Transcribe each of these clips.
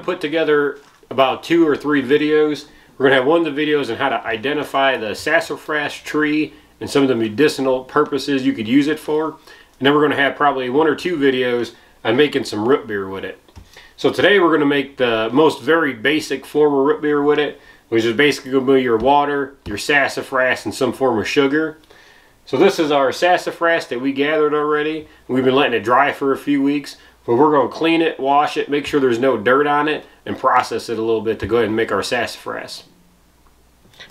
To put together about two or three videos. We're going to have one of the videos on how to identify the sassafras tree and some of the medicinal purposes you could use it for. And then we're going to have probably one or two videos on making some root beer with it. So today we're going to make the most very basic form of root beer with it, which is basically going to be your water, your sassafras, and some form of sugar. So this is our sassafras that we gathered already. We've been letting it dry for a few weeks, but we're going to clean it, wash it, make sure there's no dirt on it, and process it a little bit to go ahead and make our sassafras.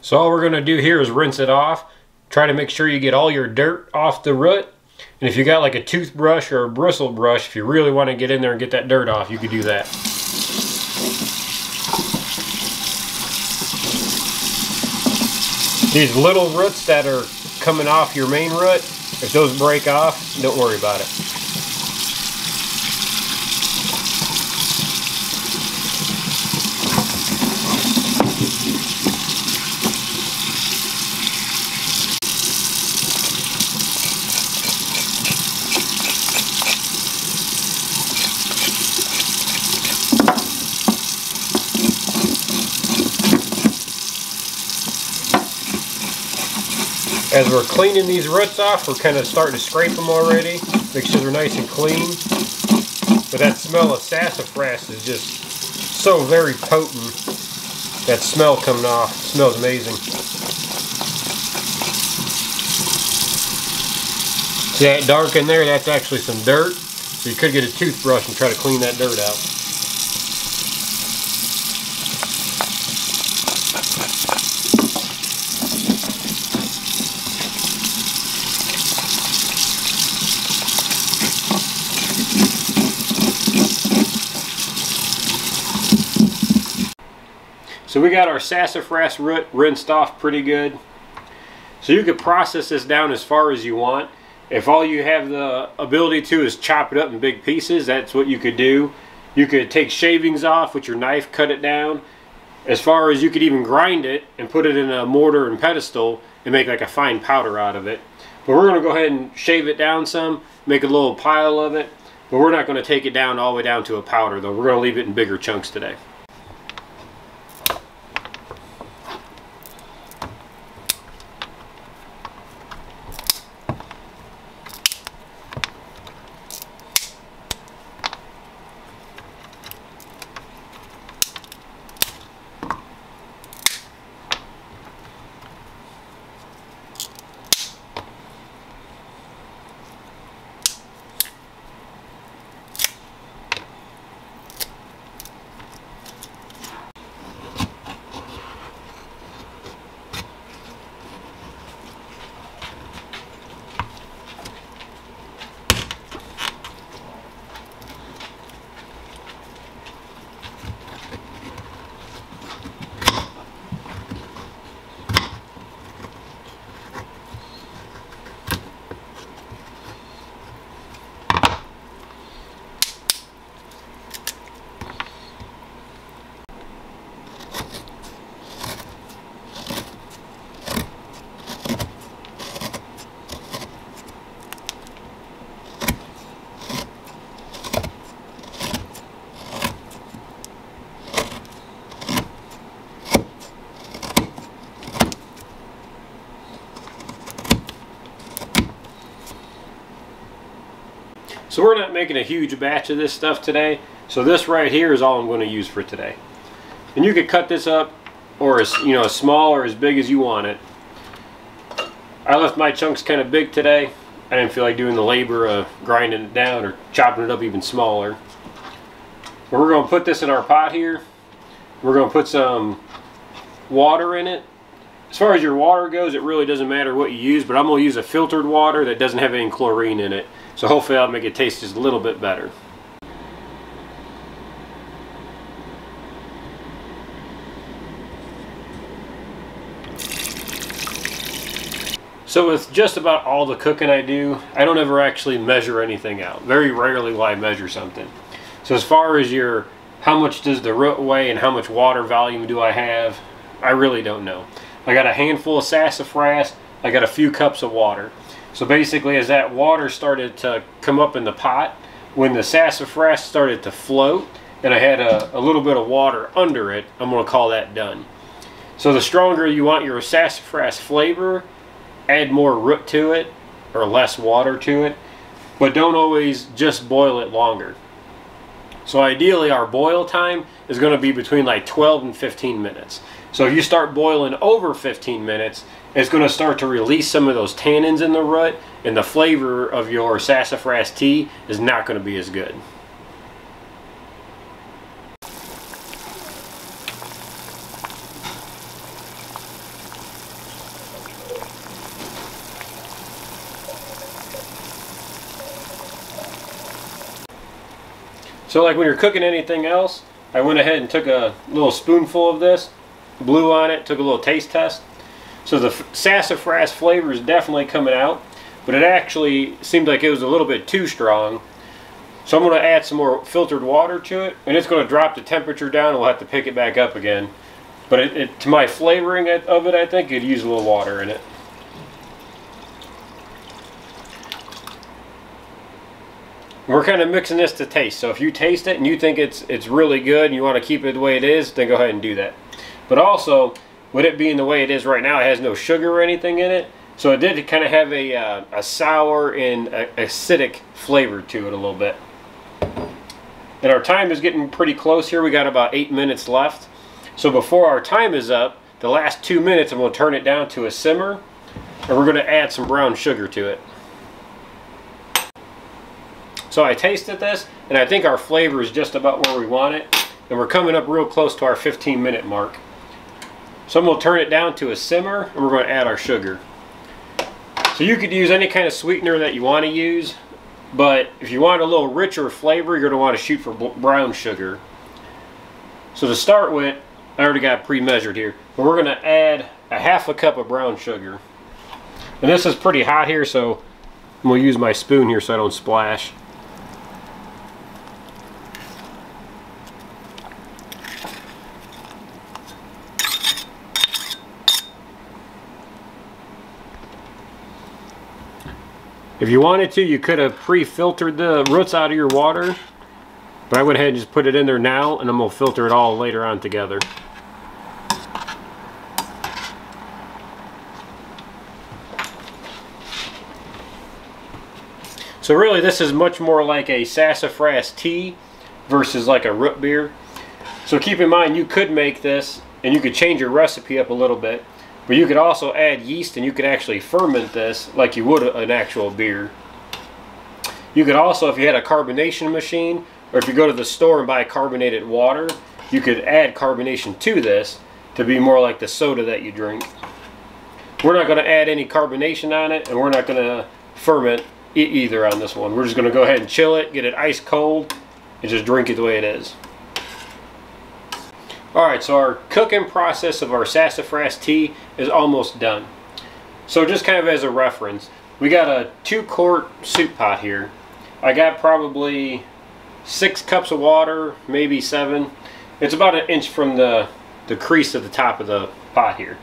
So all we're going to do here is rinse it off. Try to make sure you get all your dirt off the root. And if you got like a toothbrush or a bristle brush, if you really want to get in there and get that dirt off, you could do that. These little roots that are coming off your main root, if those break off, don't worry about it. As we're cleaning these roots off, we're kind of starting to scrape them already. Make sure they're nice and clean. But that smell of sassafras is just so very potent. That smell coming off smells amazing. See that dark in there? That's actually some dirt. So you could get a toothbrush and try to clean that dirt out. So we got our sassafras root rinsed off pretty good. So you could process this down as far as you want. If all you have the ability to is chop it up in big pieces, that's what you could do. You could take shavings off with your knife, cut it down. As far as you could even grind it and put it in a mortar and pedestal and make like a fine powder out of it. But we're going to go ahead and shave it down some, make a little pile of it. But we're not going to take it down all the way down to a powder though. We're going to leave it in bigger chunks today. So we're not making a huge batch of this stuff today. So this right here is all I'm going to use for today. And you could cut this up or as you know as small or as big as you want it. I left my chunks kind of big today. I didn't feel like doing the labor of grinding it down or chopping it up even smaller. But we're going to put this in our pot here. We're going to put some water in it. As far as your water goes, it really doesn't matter what you use, but I'm going to use a filtered water that doesn't have any chlorine in it. So hopefully I'll make it taste just a little bit better. So with just about all the cooking I do, I don't ever actually measure anything out. Very rarely will I measure something. So as far as your, how much does the root weigh and how much water volume do I have, I really don't know. I got a handful of sassafras, I got a few cups of water. So basically as that water started to come up in the pot, when the sassafras started to float and I had a, a little bit of water under it, I'm going to call that done. So the stronger you want your sassafras flavor, add more root to it or less water to it, but don't always just boil it longer. So ideally our boil time is going to be between like 12 and 15 minutes. So if you start boiling over 15 minutes, it's going to start to release some of those tannins in the root and the flavor of your sassafras tea is not going to be as good. So like when you're cooking anything else, I went ahead and took a little spoonful of this, blew on it, took a little taste test. So the sassafras flavor is definitely coming out, but it actually seemed like it was a little bit too strong. So I'm going to add some more filtered water to it, and it's going to drop the temperature down, and we'll have to pick it back up again. But it, it, to my flavoring of it, I think it'd use a little water in it. We're kind of mixing this to taste. So if you taste it and you think it's it's really good and you want to keep it the way it is, then go ahead and do that. But also, with it being the way it is right now, it has no sugar or anything in it. So it did kind of have a, uh, a sour and a acidic flavor to it a little bit. And our time is getting pretty close here. We got about eight minutes left. So before our time is up, the last two minutes I'm going to turn it down to a simmer. And we're going to add some brown sugar to it. So I tasted this, and I think our flavor is just about where we want it. And we're coming up real close to our 15 minute mark. So I'm going to turn it down to a simmer, and we're going to add our sugar. So you could use any kind of sweetener that you want to use, but if you want a little richer flavor, you're going to want to shoot for brown sugar. So to start with, I already got pre-measured here, but we're going to add a half a cup of brown sugar. And this is pretty hot here, so I'm going to use my spoon here so I don't splash. If you wanted to, you could have pre-filtered the roots out of your water. But I went ahead and just put it in there now, and I'm going to filter it all later on together. So really this is much more like a sassafras tea versus like a root beer. So keep in mind you could make this and you could change your recipe up a little bit. But you could also add yeast and you could actually ferment this like you would an actual beer. You could also, if you had a carbonation machine, or if you go to the store and buy carbonated water, you could add carbonation to this to be more like the soda that you drink. We're not going to add any carbonation on it, and we're not going to ferment it either on this one. We're just going to go ahead and chill it, get it ice cold, and just drink it the way it is. Alright, so our cooking process of our sassafras tea is almost done. So just kind of as a reference, we got a two quart soup pot here. I got probably six cups of water, maybe seven. It's about an inch from the, the crease at the top of the pot here.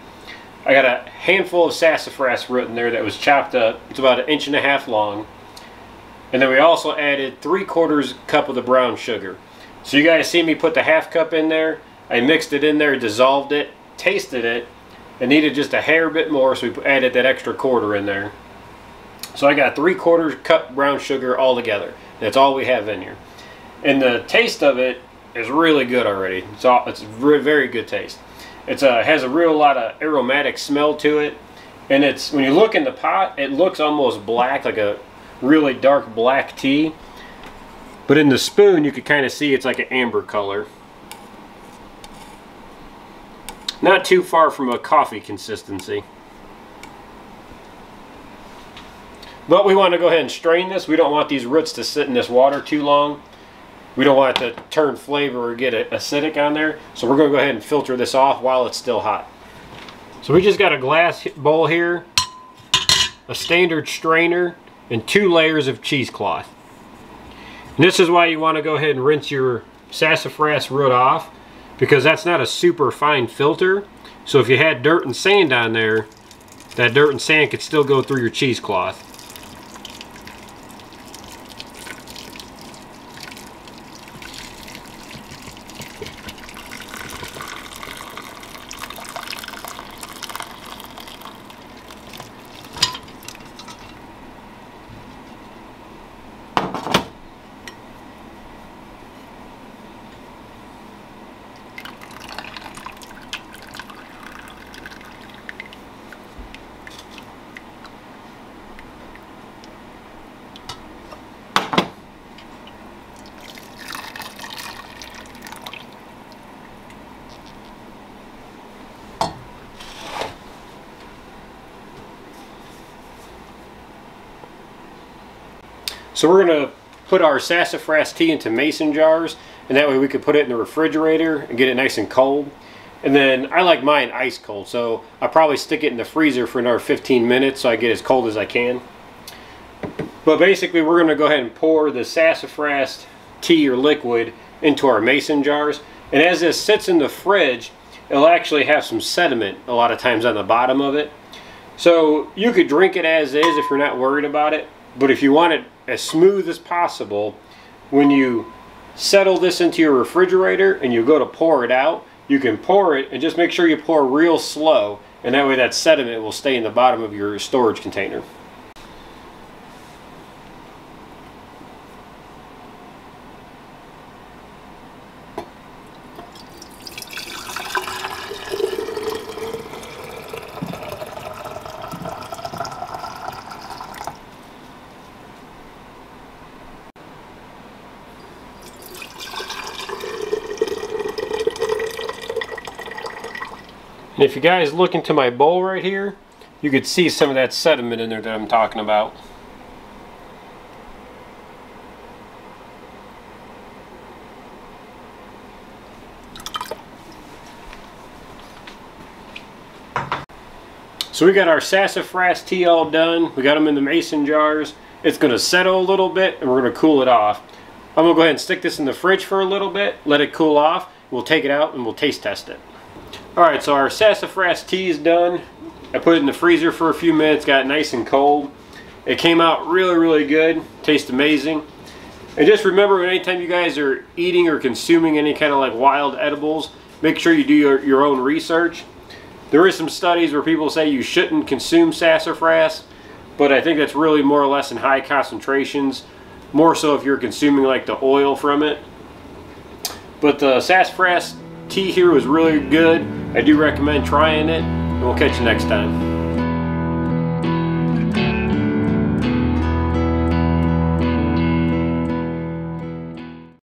I got a handful of sassafras root in there that was chopped up. It's about an inch and a half long. And then we also added three quarters cup of the brown sugar. So you guys see me put the half cup in there. I mixed it in there, dissolved it, tasted it. It needed just a hair bit more, so we added that extra quarter in there. So I got three quarters cup brown sugar all together. That's all we have in here. And the taste of it is really good already. It's all, it's very, good taste. It has a real lot of aromatic smell to it. And it's when you look in the pot, it looks almost black, like a really dark black tea. But in the spoon, you could kind of see it's like an amber color. Not too far from a coffee consistency. But we want to go ahead and strain this. We don't want these roots to sit in this water too long. We don't want it to turn flavor or get acidic on there. So we're going to go ahead and filter this off while it's still hot. So we just got a glass bowl here, a standard strainer, and two layers of cheesecloth. And this is why you want to go ahead and rinse your sassafras root off because that's not a super fine filter. So if you had dirt and sand on there, that dirt and sand could still go through your cheesecloth. So we're going to put our sassafras tea into mason jars and that way we could put it in the refrigerator and get it nice and cold. And then I like mine ice cold, so I'll probably stick it in the freezer for another 15 minutes so I get as cold as I can. But basically we're going to go ahead and pour the sassafras tea or liquid into our mason jars. And as this sits in the fridge, it'll actually have some sediment a lot of times on the bottom of it. So you could drink it as is if you're not worried about it. But if you want it as smooth as possible, when you settle this into your refrigerator and you go to pour it out, you can pour it and just make sure you pour real slow and that way that sediment will stay in the bottom of your storage container. And if you guys look into my bowl right here, you could see some of that sediment in there that I'm talking about. So we got our sassafras tea all done. We got them in the mason jars. It's going to settle a little bit and we're going to cool it off. I'm going to go ahead and stick this in the fridge for a little bit, let it cool off. We'll take it out and we'll taste test it. Alright, so our sassafras tea is done. I put it in the freezer for a few minutes, got nice and cold. It came out really, really good. Tastes amazing. And just remember, anytime you guys are eating or consuming any kind of like wild edibles, make sure you do your, your own research. There is some studies where people say you shouldn't consume sassafras, but I think that's really more or less in high concentrations. More so if you're consuming like the oil from it. But the sassafras tea here was really good. I do recommend trying it, and we'll catch you next time.